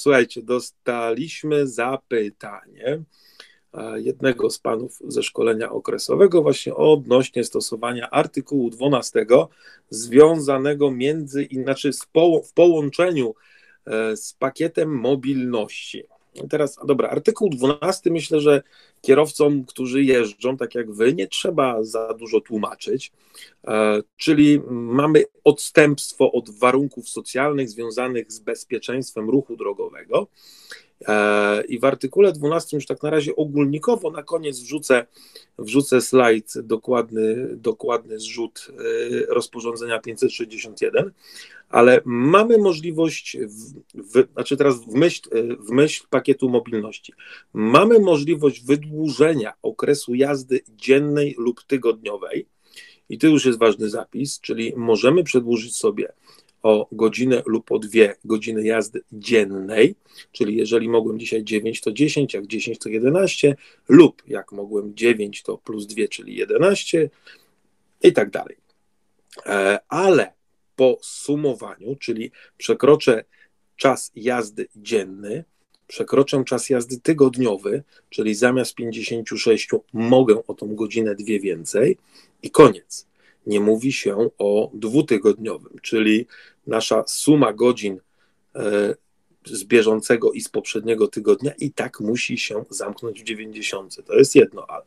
Słuchajcie, dostaliśmy zapytanie e, jednego z panów ze szkolenia okresowego właśnie odnośnie stosowania artykułu 12 związanego między, inaczej w połączeniu e, z pakietem mobilności. Teraz, dobra, artykuł 12 myślę, że kierowcom, którzy jeżdżą, tak jak wy, nie trzeba za dużo tłumaczyć, e, czyli mamy odstępstwo od warunków socjalnych związanych z bezpieczeństwem ruchu drogowego. E, I w artykule 12 już tak na razie ogólnikowo na koniec wrzucę, wrzucę slajd, dokładny, dokładny zrzut e, rozporządzenia 561, ale mamy możliwość, w, w, znaczy teraz w myśl, w myśl pakietu mobilności, mamy możliwość wydłużenia okresu jazdy dziennej lub tygodniowej. I to już jest ważny zapis, czyli możemy przedłużyć sobie o godzinę lub o dwie godziny jazdy dziennej, czyli jeżeli mogłem dzisiaj 9, to 10, jak 10 to 11, lub jak mogłem 9, to plus 2, czyli 11 i tak dalej. E, ale po sumowaniu, czyli przekroczę czas jazdy dzienny, przekroczę czas jazdy tygodniowy, czyli zamiast 56 mogę o tą godzinę dwie więcej i koniec. Nie mówi się o dwutygodniowym, czyli nasza suma godzin e, z bieżącego i z poprzedniego tygodnia i tak musi się zamknąć w 90. To jest jedno, ale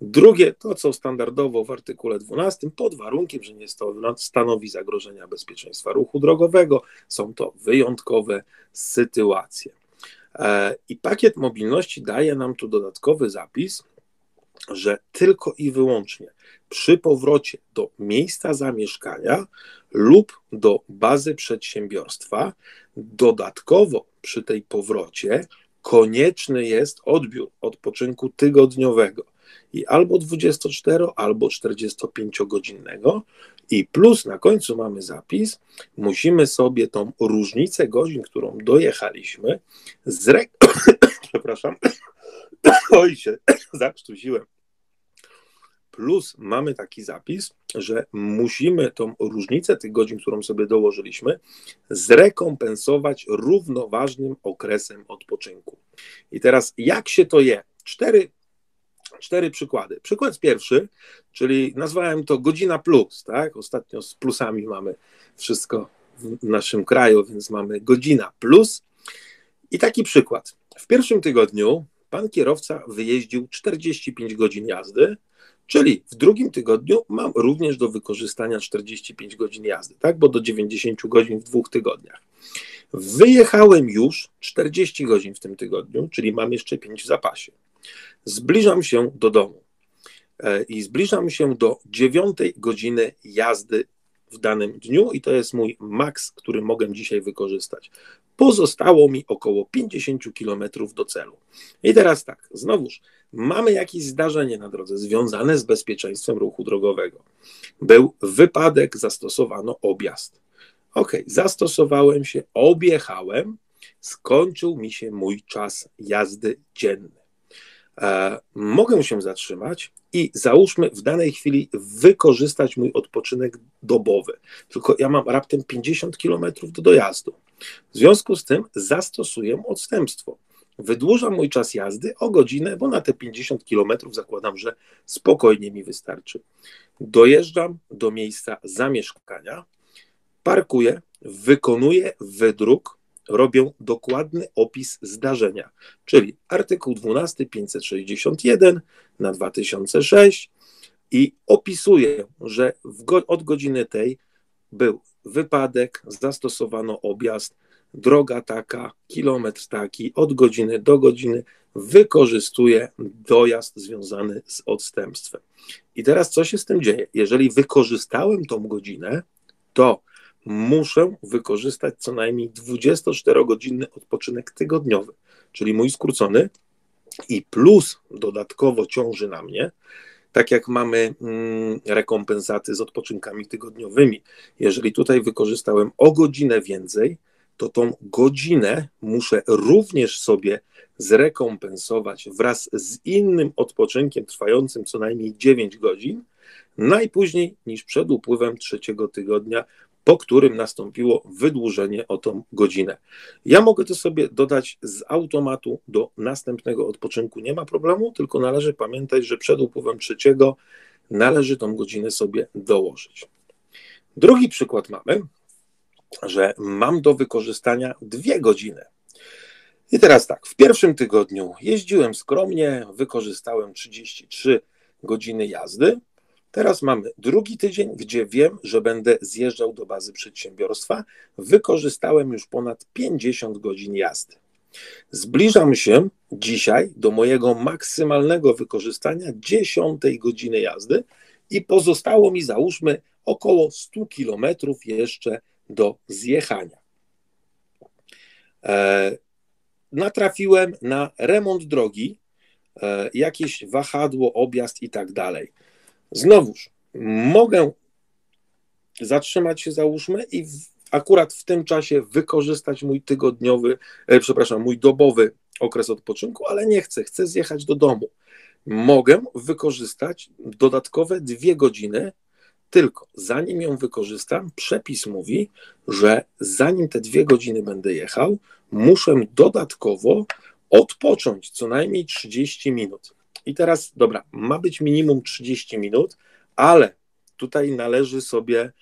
drugie, to co standardowo w artykule 12, pod warunkiem, że nie stanowi zagrożenia bezpieczeństwa ruchu drogowego, są to wyjątkowe sytuacje. E, I pakiet mobilności daje nam tu dodatkowy zapis, że tylko i wyłącznie przy powrocie do miejsca zamieszkania lub do bazy przedsiębiorstwa, dodatkowo przy tej powrocie konieczny jest odbiór odpoczynku tygodniowego i albo 24, albo 45 godzinnego. I plus na końcu mamy zapis, musimy sobie tą różnicę godzin, którą dojechaliśmy, zre... przepraszam, oj się zakrztusiłem, Plus mamy taki zapis, że musimy tą różnicę tych godzin, którą sobie dołożyliśmy, zrekompensować równoważnym okresem odpoczynku. I teraz jak się to je? Cztery, cztery przykłady. Przykład pierwszy, czyli nazwałem to godzina plus, tak? Ostatnio z plusami mamy wszystko w naszym kraju, więc mamy godzina plus. I taki przykład. W pierwszym tygodniu pan kierowca wyjeździł 45 godzin jazdy, Czyli w drugim tygodniu mam również do wykorzystania 45 godzin jazdy, tak? Bo do 90 godzin w dwóch tygodniach. Wyjechałem już 40 godzin w tym tygodniu, czyli mam jeszcze 5 w zapasie. Zbliżam się do domu e, i zbliżam się do 9 godziny jazdy w danym dniu i to jest mój maks, który mogę dzisiaj wykorzystać. Pozostało mi około 50 km do celu. I teraz tak, znowuż mamy jakieś zdarzenie na drodze związane z bezpieczeństwem ruchu drogowego. Był wypadek, zastosowano objazd. Ok, zastosowałem się, objechałem, skończył mi się mój czas jazdy dzienny. E, mogę się zatrzymać i załóżmy w danej chwili wykorzystać mój odpoczynek dobowy. Tylko ja mam raptem 50 km do dojazdu. W związku z tym zastosuję odstępstwo. Wydłużam mój czas jazdy o godzinę, bo na te 50 km zakładam, że spokojnie mi wystarczy. Dojeżdżam do miejsca zamieszkania, parkuję, wykonuję wydruk, robię dokładny opis zdarzenia, czyli artykuł 12 561 na 2006 i opisuję, że go, od godziny tej był wypadek, zastosowano objazd, droga taka, kilometr taki, od godziny do godziny, wykorzystuje dojazd związany z odstępstwem. I teraz co się z tym dzieje? Jeżeli wykorzystałem tą godzinę, to muszę wykorzystać co najmniej 24-godzinny odpoczynek tygodniowy, czyli mój skrócony, i plus dodatkowo ciąży na mnie, tak jak mamy mm, rekompensaty z odpoczynkami tygodniowymi. Jeżeli tutaj wykorzystałem o godzinę więcej, to tą godzinę muszę również sobie zrekompensować wraz z innym odpoczynkiem trwającym co najmniej 9 godzin, najpóźniej niż przed upływem trzeciego tygodnia po którym nastąpiło wydłużenie o tą godzinę. Ja mogę to sobie dodać z automatu do następnego odpoczynku, nie ma problemu, tylko należy pamiętać, że przed upływem trzeciego należy tą godzinę sobie dołożyć. Drugi przykład mamy, że mam do wykorzystania dwie godziny. I teraz tak, w pierwszym tygodniu jeździłem skromnie, wykorzystałem 33 godziny jazdy. Teraz mamy drugi tydzień, gdzie wiem, że będę zjeżdżał do bazy przedsiębiorstwa. Wykorzystałem już ponad 50 godzin jazdy. Zbliżam się dzisiaj do mojego maksymalnego wykorzystania 10 godziny jazdy i pozostało mi, załóżmy, około 100 kilometrów jeszcze do zjechania. E, natrafiłem na remont drogi, e, jakieś wahadło, objazd i tak dalej. Znowuż mogę zatrzymać się, załóżmy, i w, akurat w tym czasie wykorzystać mój tygodniowy, e, przepraszam, mój dobowy okres odpoczynku, ale nie chcę, chcę zjechać do domu. Mogę wykorzystać dodatkowe dwie godziny, tylko zanim ją wykorzystam, przepis mówi, że zanim te dwie godziny będę jechał, muszę dodatkowo odpocząć co najmniej 30 minut. I teraz, dobra, ma być minimum 30 minut, ale tutaj należy sobie e,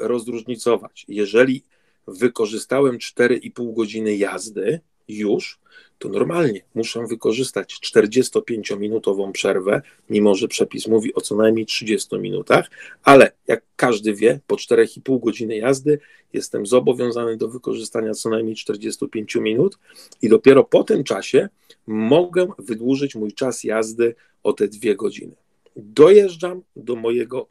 rozróżnicować. Jeżeli wykorzystałem 4,5 godziny jazdy już, to normalnie muszę wykorzystać 45-minutową przerwę, mimo że przepis mówi o co najmniej 30 minutach, ale jak każdy wie, po 4,5 godziny jazdy jestem zobowiązany do wykorzystania co najmniej 45 minut i dopiero po tym czasie mogę wydłużyć mój czas jazdy o te dwie godziny. Dojeżdżam do, mojego,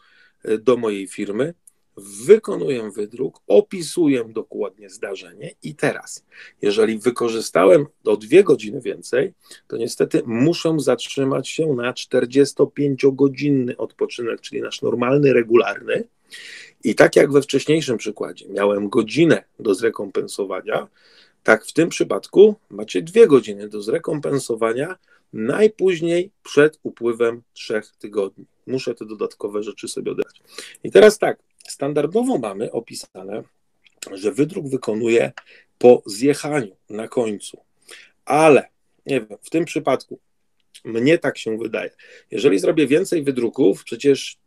do mojej firmy, wykonuję wydruk, opisuję dokładnie zdarzenie i teraz, jeżeli wykorzystałem o dwie godziny więcej, to niestety muszę zatrzymać się na 45-godzinny odpoczynek, czyli nasz normalny, regularny. I tak jak we wcześniejszym przykładzie miałem godzinę do zrekompensowania, tak w tym przypadku macie dwie godziny do zrekompensowania najpóźniej przed upływem trzech tygodni. Muszę te dodatkowe rzeczy sobie odebrać. I teraz tak, Standardowo mamy opisane, że wydruk wykonuje po zjechaniu na końcu, ale nie wiem, w tym przypadku mnie tak się wydaje. Jeżeli zrobię więcej wydruków, przecież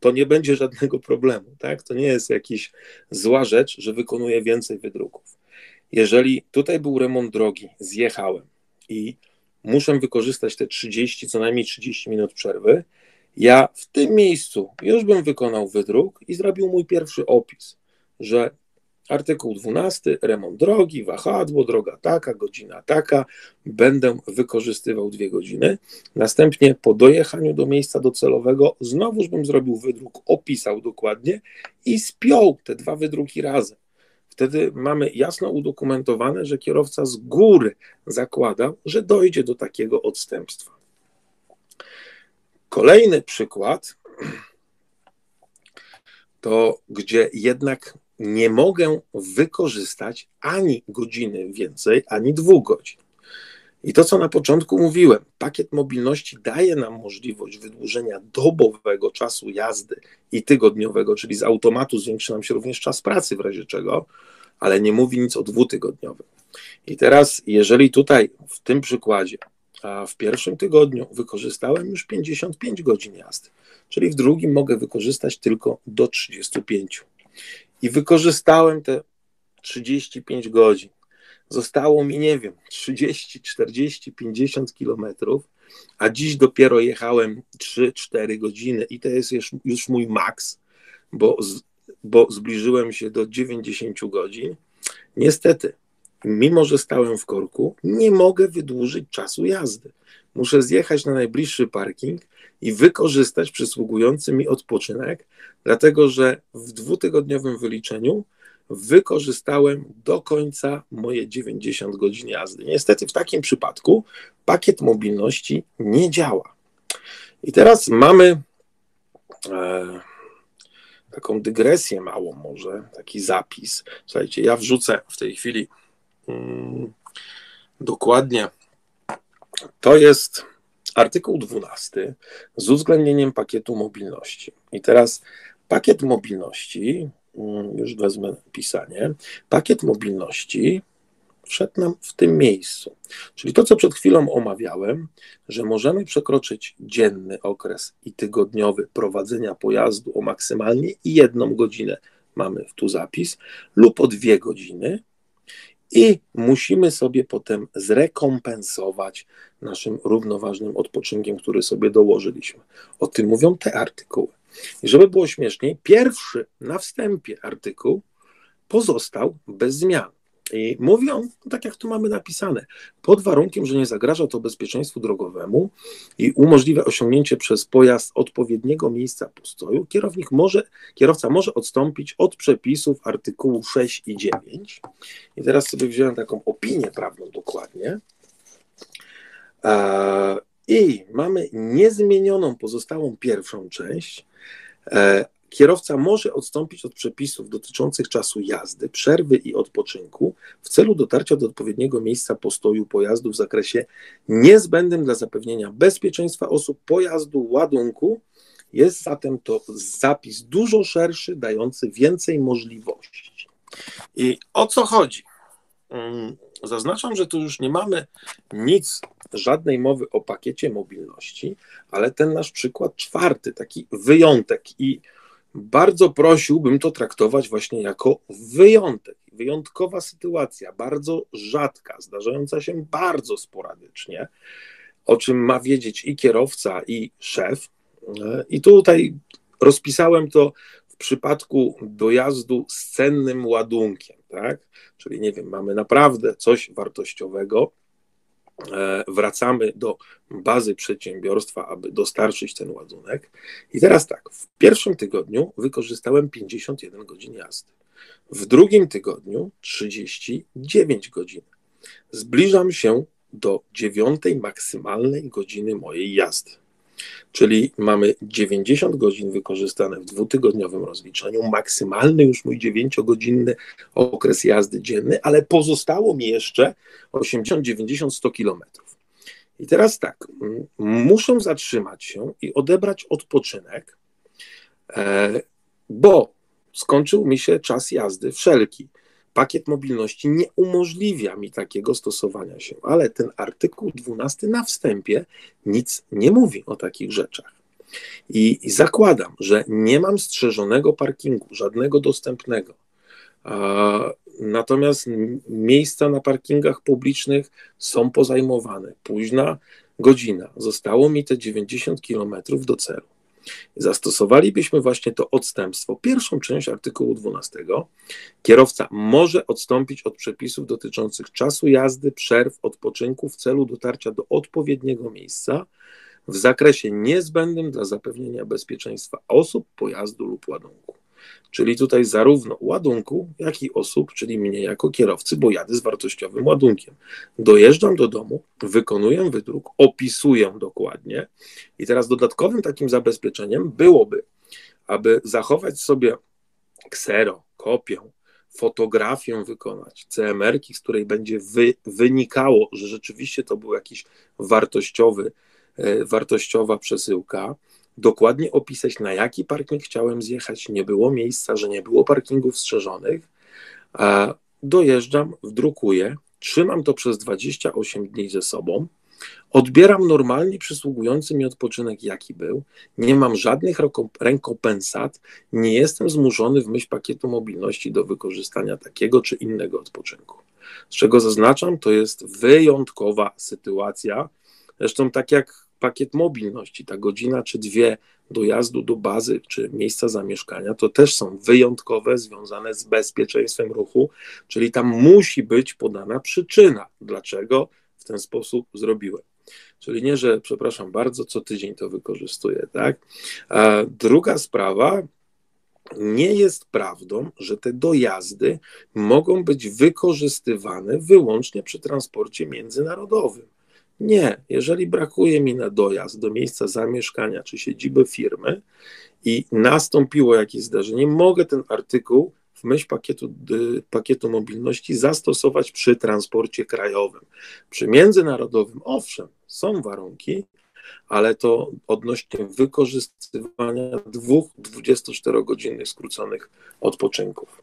to nie będzie żadnego problemu, tak? To nie jest jakaś zła rzecz, że wykonuję więcej wydruków. Jeżeli tutaj był remont drogi, zjechałem i muszę wykorzystać te 30, co najmniej 30 minut przerwy, ja w tym miejscu już bym wykonał wydruk i zrobił mój pierwszy opis, że artykuł 12, remont drogi, wahadło, droga taka, godzina taka, będę wykorzystywał dwie godziny. Następnie po dojechaniu do miejsca docelowego znowuż bym zrobił wydruk, opisał dokładnie i spiął te dwa wydruki razem. Wtedy mamy jasno udokumentowane, że kierowca z góry zakłada, że dojdzie do takiego odstępstwa. Kolejny przykład to, gdzie jednak nie mogę wykorzystać ani godziny więcej, ani dwóch godzin. I to, co na początku mówiłem, pakiet mobilności daje nam możliwość wydłużenia dobowego czasu jazdy i tygodniowego, czyli z automatu zwiększy nam się również czas pracy w razie czego, ale nie mówi nic o dwutygodniowym. I teraz, jeżeli tutaj w tym przykładzie a w pierwszym tygodniu wykorzystałem już 55 godzin jazdy, czyli w drugim mogę wykorzystać tylko do 35. I wykorzystałem te 35 godzin. Zostało mi, nie wiem, 30, 40, 50 kilometrów, a dziś dopiero jechałem 3-4 godziny i to jest już, już mój maks, bo, bo zbliżyłem się do 90 godzin. Niestety, mimo że stałem w korku, nie mogę wydłużyć czasu jazdy. Muszę zjechać na najbliższy parking i wykorzystać przysługujący mi odpoczynek, dlatego że w dwutygodniowym wyliczeniu wykorzystałem do końca moje 90 godzin jazdy. Niestety w takim przypadku pakiet mobilności nie działa. I teraz mamy e, taką dygresję małą może, taki zapis. Słuchajcie, ja wrzucę w tej chwili dokładnie. To jest artykuł 12 z uwzględnieniem pakietu mobilności. I teraz pakiet mobilności mm, już wezmę pisanie, pakiet mobilności wszedł nam w tym miejscu. Czyli to, co przed chwilą omawiałem, że możemy przekroczyć dzienny okres i tygodniowy prowadzenia pojazdu o maksymalnie jedną godzinę, mamy tu zapis, lub o dwie godziny, i musimy sobie potem zrekompensować naszym równoważnym odpoczynkiem, który sobie dołożyliśmy. O tym mówią te artykuły. I żeby było śmieszniej, pierwszy na wstępie artykuł pozostał bez zmian. I mówią, tak jak tu mamy napisane, pod warunkiem, że nie zagraża to bezpieczeństwu drogowemu i umożliwia osiągnięcie przez pojazd odpowiedniego miejsca postoju, kierownik może, kierowca może odstąpić od przepisów artykułu 6 i 9. I teraz sobie wziąłem taką opinię prawną dokładnie. I mamy niezmienioną pozostałą pierwszą część. Kierowca może odstąpić od przepisów dotyczących czasu jazdy, przerwy i odpoczynku w celu dotarcia do odpowiedniego miejsca postoju pojazdu w zakresie niezbędnym dla zapewnienia bezpieczeństwa osób, pojazdu, ładunku. Jest zatem to zapis dużo szerszy, dający więcej możliwości. I o co chodzi? Mm, zaznaczam, że tu już nie mamy nic, żadnej mowy o pakiecie mobilności, ale ten nasz przykład czwarty, taki wyjątek i bardzo prosiłbym to traktować właśnie jako wyjątek, wyjątkowa sytuacja, bardzo rzadka, zdarzająca się bardzo sporadycznie, o czym ma wiedzieć i kierowca, i szef. I tutaj rozpisałem to w przypadku dojazdu z cennym ładunkiem, tak? Czyli nie wiem, mamy naprawdę coś wartościowego, wracamy do bazy przedsiębiorstwa, aby dostarczyć ten ładunek. I teraz tak, w pierwszym tygodniu wykorzystałem 51 godzin jazdy, w drugim tygodniu 39 godzin. Zbliżam się do dziewiątej maksymalnej godziny mojej jazdy. Czyli mamy 90 godzin wykorzystane w dwutygodniowym rozliczeniu, maksymalny już mój 9-godzinny okres jazdy dzienny, ale pozostało mi jeszcze 80, 90, 100 kilometrów. I teraz tak, muszę zatrzymać się i odebrać odpoczynek, e, bo skończył mi się czas jazdy wszelki pakiet mobilności nie umożliwia mi takiego stosowania się, ale ten artykuł 12 na wstępie nic nie mówi o takich rzeczach. I, I, zakładam, że nie mam strzeżonego parkingu, żadnego dostępnego. Natomiast miejsca na parkingach publicznych są pozajmowane. Późna godzina. Zostało mi te 90 km do celu. Zastosowalibyśmy właśnie to odstępstwo. Pierwszą część artykułu 12. Kierowca może odstąpić od przepisów dotyczących czasu jazdy, przerw, odpoczynku w celu dotarcia do odpowiedniego miejsca w zakresie niezbędnym dla zapewnienia bezpieczeństwa osób, pojazdu lub ładunku. Czyli tutaj zarówno ładunku, jak i osób, czyli mnie jako kierowcy, bo jadę z wartościowym ładunkiem. Dojeżdżam do domu, wykonuję wydruk, opisuję dokładnie i teraz dodatkowym takim zabezpieczeniem byłoby, aby zachować sobie ksero, kopię, fotografię wykonać, CMR-ki, z której będzie wy, wynikało, że rzeczywiście to był jakiś wartościowy, e, wartościowa przesyłka, dokładnie opisać, na jaki parking chciałem zjechać, nie było miejsca, że nie było parkingów strzeżonych. Dojeżdżam, wdrukuję, trzymam to przez 28 dni ze sobą, odbieram normalnie przysługujący mi odpoczynek, jaki był, nie mam żadnych rekompensat, nie jestem zmuszony w myśl pakietu mobilności do wykorzystania takiego czy innego odpoczynku. Z czego zaznaczam, to jest wyjątkowa sytuacja. Zresztą, tak jak pakiet mobilności, ta godzina czy dwie dojazdu do bazy czy miejsca zamieszkania, to też są wyjątkowe, związane z bezpieczeństwem ruchu, czyli tam musi być podana przyczyna, dlaczego w ten sposób zrobiłem. Czyli nie, że przepraszam bardzo, co tydzień to wykorzystuję, tak? A druga sprawa, nie jest prawdą, że te dojazdy mogą być wykorzystywane wyłącznie przy transporcie międzynarodowym. Nie, jeżeli brakuje mi na dojazd do miejsca zamieszkania czy siedziby firmy i nastąpiło jakieś zdarzenie, mogę ten artykuł w myśl pakietu, y, pakietu mobilności zastosować przy transporcie krajowym. Przy międzynarodowym, owszem, są warunki, ale to odnośnie wykorzystywania dwóch 24-godzinnych skróconych odpoczynków.